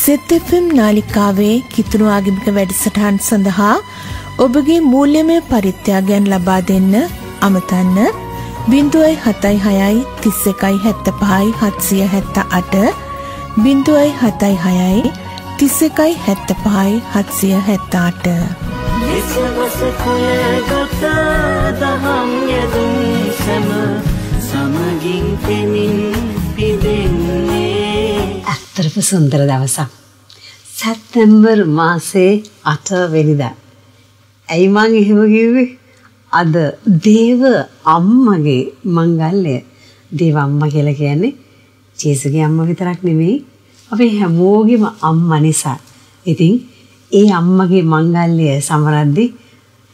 සෙත්FM නාලිකාවේ කිතුුණු ආගමික වැඩසටහන් සඳහා ඔබගේ මූල්‍යමය පරිත්‍යාගයන් ලබා දෙන්න අමතන්න. බිඳුවයි හතයි හයයි තිස්ස එකයි හැත්ත පහයි හත්සිය හැත්ත අට බිඳුවයි හතයි හයයි තිස්ස එකයි හැත්ත පහයි හත්සිය හැත්තාට විසවස කොයගත දහම් යදුම් පිදෙන්නේ ඇත්තරම සුන්දර දවසක්. සැත්තැම්බර් මාසේ අටවෙනිදා. ඇයි මං එහෙම කිව්වේ? අද දේව අම්මගේ මංගල්‍ය. දේව අම්මා කියලා කියන්නේ ජේසුගේ අම්මා විතරක් නෙමෙයි අපේ හැමෝගෙම අම්මා නිසා. ඉතින් ඒ අම්මගේ මංගල්‍ය සමරද්දී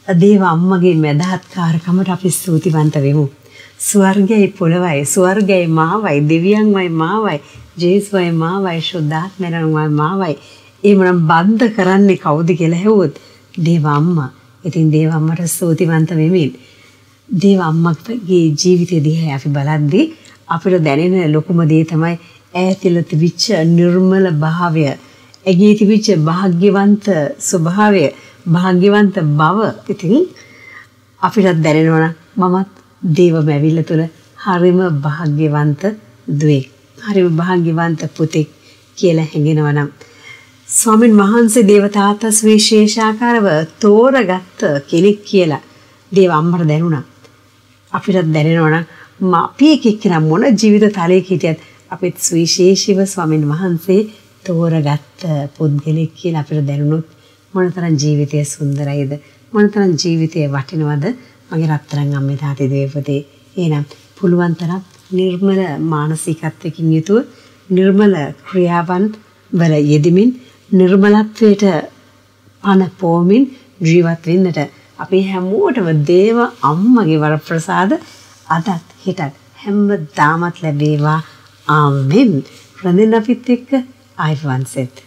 දේව අම්මගේ මැදහත්කාරකමට අපි ස්තුතිවන්ත වෙමු. ස්වර්ගයයි පොළවයි ස්වර්ගයයි මාවයි දෙවියන්මයි මාවයි ජේසුවයි මාවයි ශුද්ධාත්මයන්මයි මාවයි එහෙමනම් බද්ධ කරන්නේ කවුද කියලා හෙව්වොත් දේව අම්මා. ඉතින් දේව අම්මට ස්තුතිවන්ත වෙමින් දේව අම්මගේ ජීවිතය දිහා අපි බලද්දී අපිට දැනෙන ලොකුම දේ තමයි ඈතිල තිබිච්ච නිර්මල භාවය. ඇගේ තිබිච්ච භාග්‍යවන්ත ස්වභාවය, භාග්‍යවන්ත බව. ඉතින් අපිට දැනෙනවා මමත් දේව මැවිල්ල තුළ හරිම භාග්‍යවන්ත දුවෙක්. හරිම භාග්‍යවන්ත පුතෙක් කියලා හැඟෙනවා නම් ස්වාමින් වහන්සේ දේවතාතා විශේෂාකාරව තෝරගත්ත කෙනෙක් කියලා දේව අම්මට දැනුණා. අපිට දැනෙනවා නම් අපි එක එක්කෙනා මොන ජීවිත තලයක හිටියත් අපිත් සුවිශේෂීව ස්වාමින් වහන්සේ තෝරගත්ත පුද්ගලෙක් කියලා අපිට දැනුණොත් මොනතරම් ජීවිතය සුන්දරයිද මොනතරම් ජීවිතය වටිනවද මගේ රත්තරන් අම්මේ තාත්තේ දේවපතේ. එහෙනම් පුළුවන් තරම් නිර්මල මානසිකත්වයකින් යුතුව නිර්මල ක්‍රියාවන් වල යෙදෙමින් නිර්මලත්වයට පන පෝමින් ජීවත් වෙන්නට අපි හැමෝටම දේව අම්මගේ වරප්‍රසාද අදත් හෙටත් හැමදාමත් ලැබේවා. ආමෙන්. රඳින්න අපිත් එක්ක. ආයිෆවන් සෙත්